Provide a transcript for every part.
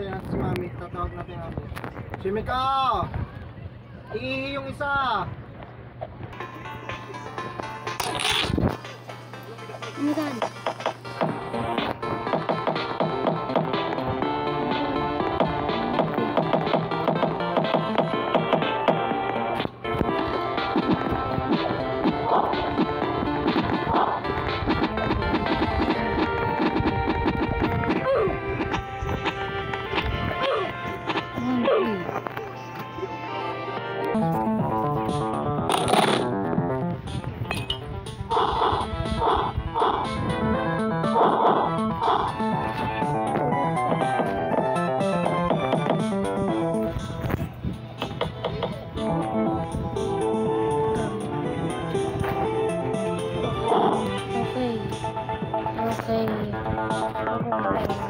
Wait, hintayin natin si Mami. Tatawag natin ate. Shimika! Iihi yung isa! Ano yan? Okay. Bye.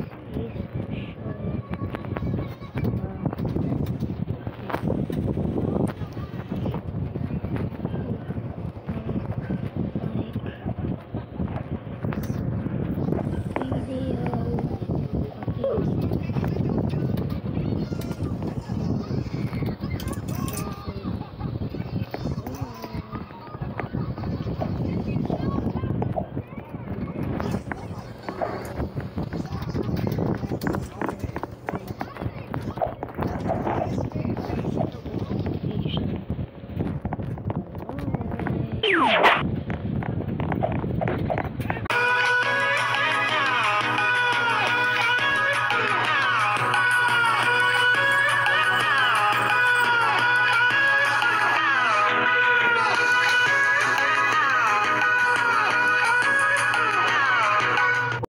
Yeah.